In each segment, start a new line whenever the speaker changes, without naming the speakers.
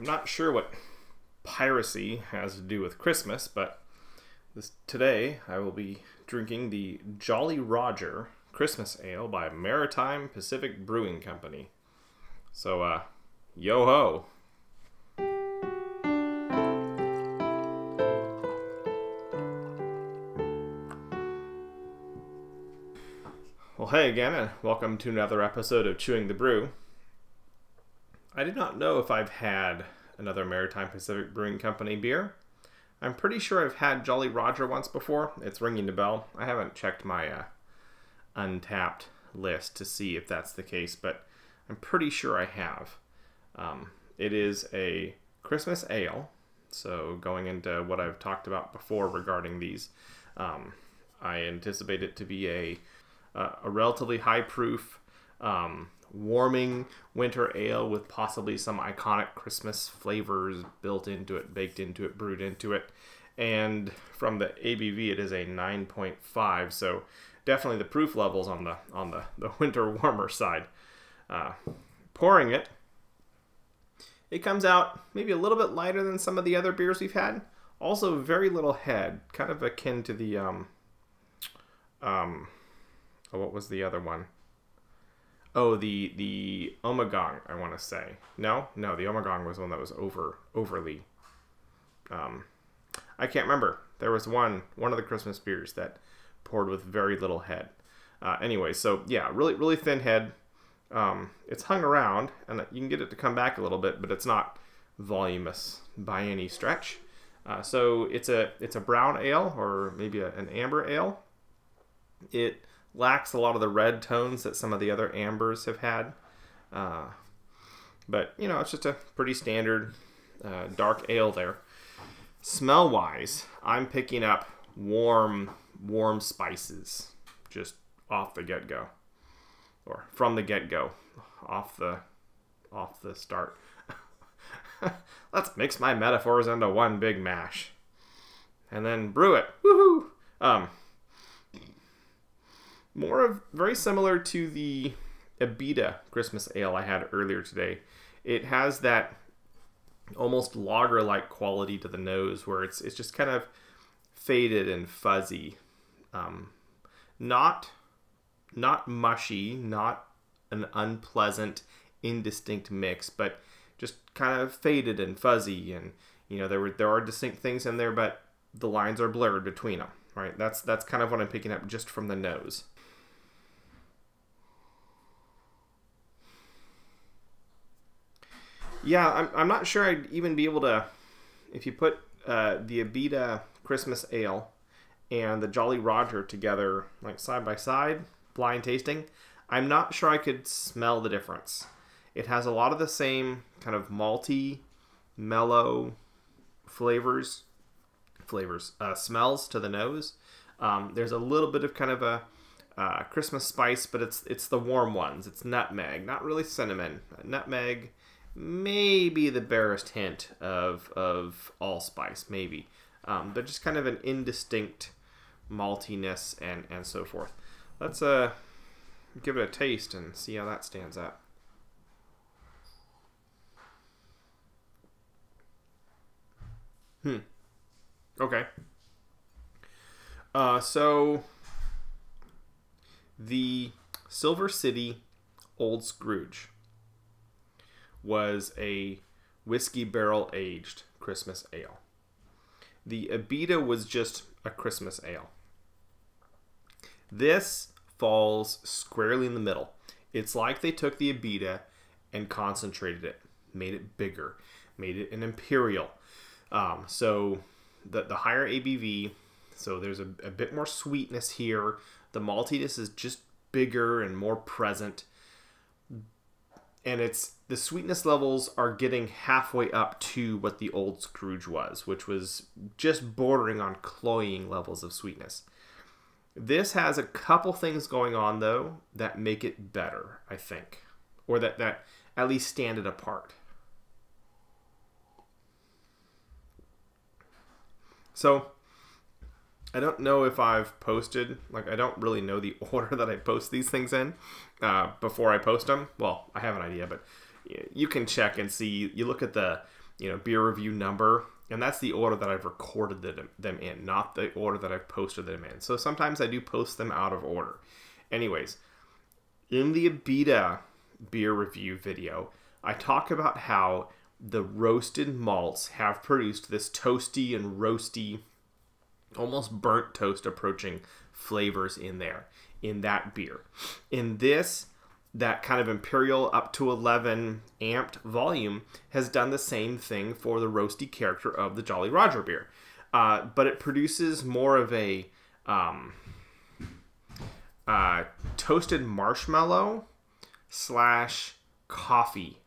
I'm not sure what piracy has to do with Christmas, but this today I will be drinking the Jolly Roger Christmas Ale by Maritime Pacific Brewing Company. So, uh, yo ho! Well, hey again, and welcome to another episode of Chewing the Brew. I did not know if I've had another Maritime Pacific Brewing Company beer. I'm pretty sure I've had Jolly Roger once before. It's ringing the bell. I haven't checked my uh, Untappd list to see if that's the case, but I'm pretty sure I have. Um, it is a Christmas ale, so going into what I've talked about before regarding these, um, I anticipate it to be a uh, a relatively high proof um, warming winter ale with possibly some iconic Christmas flavors built into it, baked into it, brewed into it. And from the ABV, it is a 9.5. So definitely the proof levels on the on the, the winter warmer side. Uh, pouring it, it comes out maybe a little bit lighter than some of the other beers we've had. Also, very little head, kind of akin to the um um. Oh, what was the other one? Oh, the the Ommegang, I want to say. No, no, the Ommegang was one that was over overly. Um, I can't remember. There was one one of the Christmas beers that poured with very little head. Uh, anyway, so yeah, really really thin head. Um, it's hung around, and you can get it to come back a little bit, but it's not voluminous by any stretch. Uh, so it's a it's a brown ale or maybe a, an amber ale. It lacks a lot of the red tones that some of the other ambers have had. Uh, but, you know, it's just a pretty standard uh, dark ale there. Smell wise, I'm picking up warm, warm spices just off the get go. Or from the get go. Off the off the start. Let's mix my metaphors into one big mash. And then brew it. Woohoo! Um, more of very similar to the Abita Christmas Ale I had earlier today. It has that almost lager-like quality to the nose, where it's it's just kind of faded and fuzzy, um, not not mushy, not an unpleasant, indistinct mix, but just kind of faded and fuzzy, and you know there were there are distinct things in there, but the lines are blurred between them. Right, that's that's kind of what I'm picking up just from the nose. Yeah, I'm, I'm not sure I'd even be able to, if you put uh, the Abita Christmas Ale and the Jolly Roger together, like side by side, blind tasting, I'm not sure I could smell the difference. It has a lot of the same kind of malty, mellow flavors, flavors, uh, smells to the nose. Um, there's a little bit of kind of a uh, Christmas spice, but it's it's the warm ones. It's nutmeg, not really cinnamon. Nutmeg maybe the barest hint of of allspice, maybe, um, but just kind of an indistinct maltiness and and so forth. Let's uh give it a taste and see how that stands up. Hmm. Okay. Uh, so the Silver City Old Scrooge was a whiskey barrel aged Christmas ale. The Abita was just a Christmas ale. This falls squarely in the middle. It's like they took the Abita and concentrated it, made it bigger, made it an imperial. Um, so the the higher ABV, so there's a, a bit more sweetness here. The maltiness is just bigger and more present and it's the sweetness levels are getting halfway up to what the old Scrooge was, which was just bordering on cloying levels of sweetness. This has a couple things going on though that make it better, I think, or that that at least stand it apart. So, I don't know if I've posted, like, I don't really know the order that I post these things in uh, before I post them. Well, I have an idea, but you can check and see. You look at the you know, beer review number, and that's the order that I've recorded them in, not the order that I've posted them in. So sometimes I do post them out of order. Anyways, in the Abita beer review video, I talk about how the roasted malts have produced this toasty and roasty, almost burnt toast approaching flavors in there, in that beer. In this, that kind of imperial up to 11 amped volume has done the same thing for the roasty character of the Jolly Roger beer. Uh, but it produces more of a um, uh, toasted marshmallow slash coffee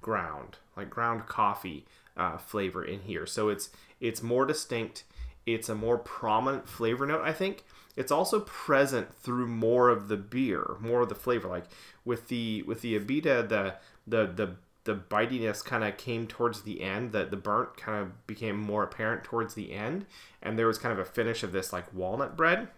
ground, like ground coffee uh, flavor in here. So it's it's more distinct. It's a more prominent flavor note, I think. It's also present through more of the beer, more of the flavor. Like with the with the Abita, the the the the bitiness kind of came towards the end. That the burnt kind of became more apparent towards the end, and there was kind of a finish of this like walnut bread.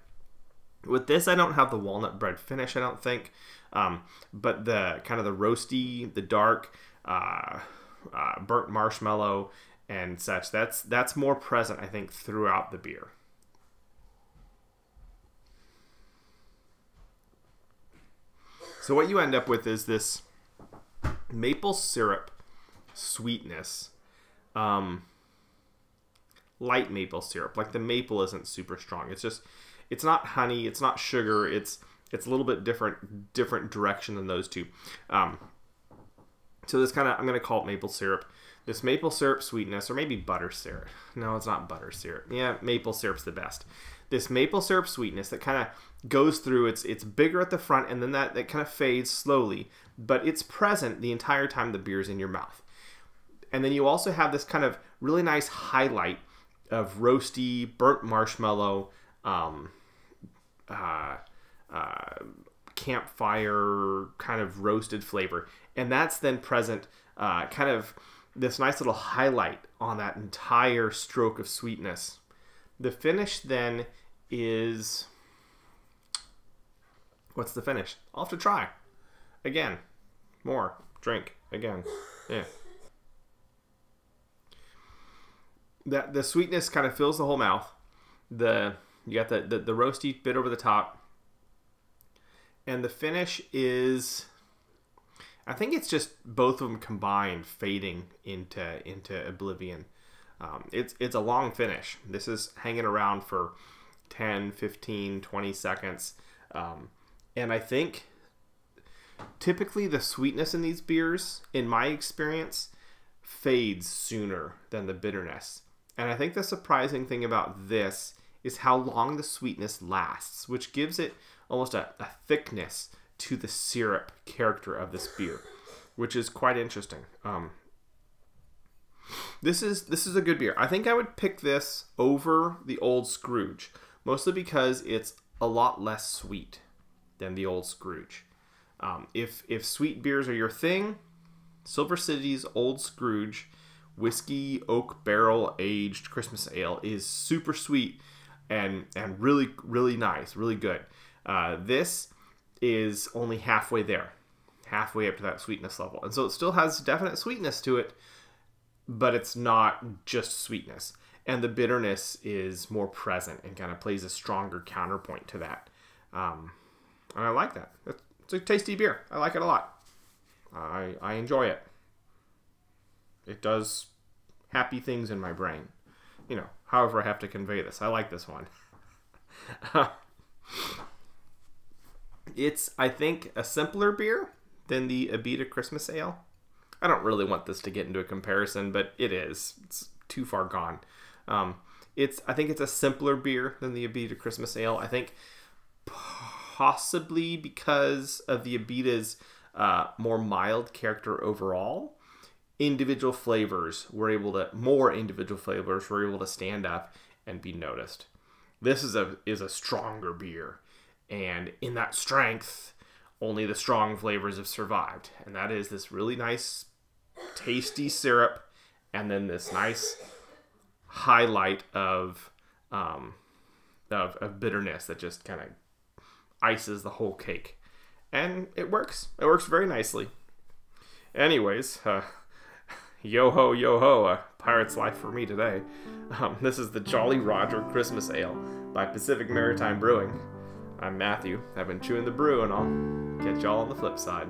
With this, I don't have the walnut bread finish. I don't think, um, but the kind of the roasty, the dark, uh, uh, burnt marshmallow and such. That's that's more present, I think, throughout the beer. So what you end up with is this maple syrup sweetness, um, light maple syrup. Like the maple isn't super strong. It's just, it's not honey. It's not sugar. It's it's a little bit different different direction than those two. Um, so this kind of I'm gonna call it maple syrup. This maple syrup sweetness, or maybe butter syrup. No, it's not butter syrup. Yeah, maple syrup's the best. This maple syrup sweetness that kind of goes through. It's it's bigger at the front, and then that that kind of fades slowly, but it's present the entire time the beer's in your mouth. And then you also have this kind of really nice highlight of roasty burnt marshmallow, um, uh, uh, campfire kind of roasted flavor, and that's then present, uh, kind of this nice little highlight on that entire stroke of sweetness. The finish then is What's the finish? I'll have to try. Again. More. Drink. Again. Yeah. That the sweetness kind of fills the whole mouth. The you got the, the, the roasty bit over the top. And the finish is I think it's just both of them combined fading into into oblivion. Um, it's it's a long finish. This is hanging around for 10, 15, 20 seconds. Um, and I think typically the sweetness in these beers, in my experience, fades sooner than the bitterness. And I think the surprising thing about this is how long the sweetness lasts, which gives it almost a, a thickness to the syrup character of this beer, which is quite interesting. Um, this is this is a good beer. I think I would pick this over the old Scrooge, mostly because it's a lot less sweet than the old Scrooge. Um, if if sweet beers are your thing, Silver City's Old Scrooge whiskey oak barrel aged Christmas ale is super sweet and and really really nice, really good. Uh, this is only halfway there, halfway up to that sweetness level, and so it still has definite sweetness to it, but it's not just sweetness. And the bitterness is more present and kind of plays a stronger counterpoint to that. Um, and I like that. It's a tasty beer. I like it a lot. I I enjoy it. It does happy things in my brain. You know, however I have to convey this. I like this one. it's I think a simpler beer than the Abita Christmas Ale. I don't really want this to get into a comparison, but it is. It's too far gone. Um, it's I think it's a simpler beer than the Abita Christmas Ale. I think possibly because of the Abita's uh, more mild character overall. Individual flavors were able to more individual flavors were able to stand up and be noticed. This is a is a stronger beer, and in that strength, only the strong flavors have survived, and that is this really nice, tasty syrup, and then this nice highlight of um, of, of bitterness that just kind of ices the whole cake. And it works. It works very nicely. Anyways, uh, Yo ho, yo ho, a pirate's life for me today. Um, this is the Jolly Roger Christmas Ale by Pacific Maritime Brewing. I'm Matthew. I've been chewing the brew, and I'll catch y'all on the flip side.